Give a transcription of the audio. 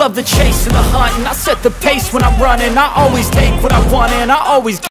love the chase and the hunt And I set the pace when I'm running. I always take what I want and I always